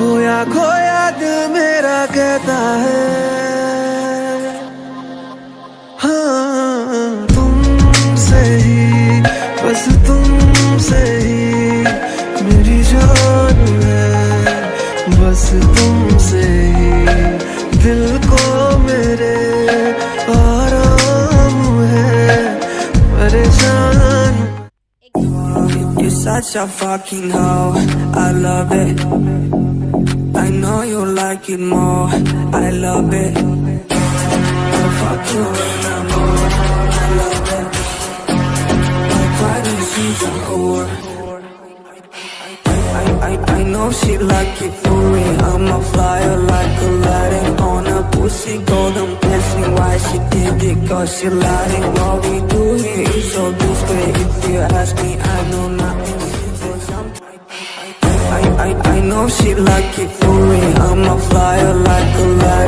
खोया खोया दिल मेरा कहता है। हाँ तुमसे बस मेरी जान है। बस दिल को मेरे आराम है। परेशान You're such a fucking hoe, I love it. I know you like it more, I love it. I'll fuck you when I'm old, I love it. Like why did she's a whore I, I, I know she like it for me. I'm a flyer like Aladdin On a pussy golden blessing Why she did it? Cause she lied. What we do here is so discreet. If you ask me I know nothing I, I know she like it for me I'm a flyer like a light